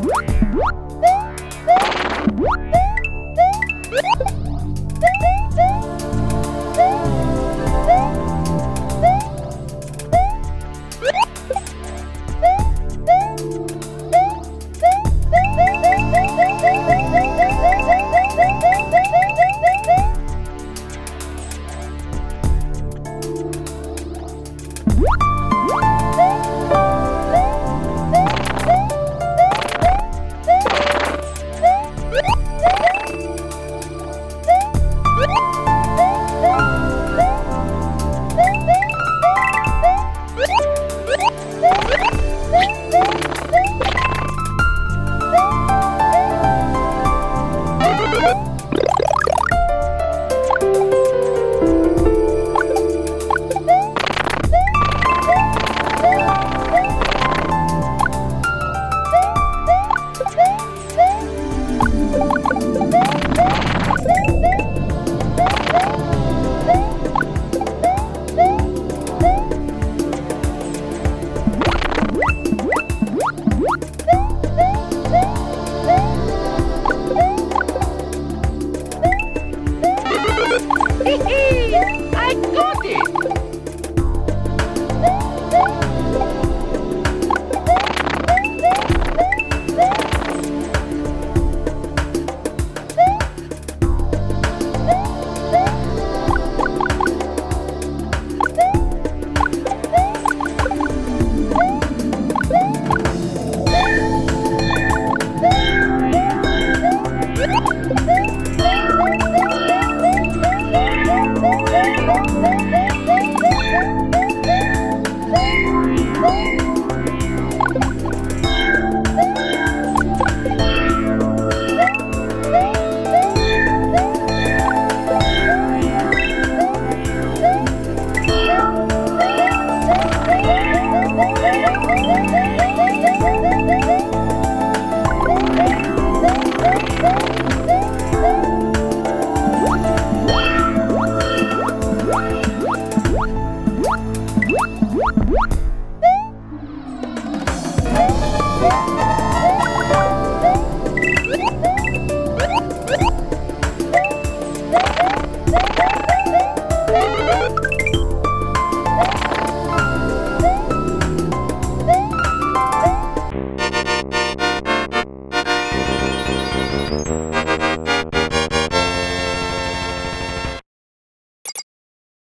What? you